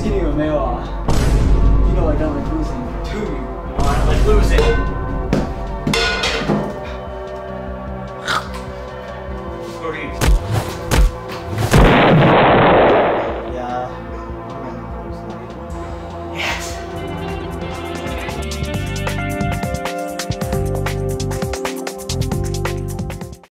I'm just giving you a Romeo off. You know I don't like losing to you. I don't like losing.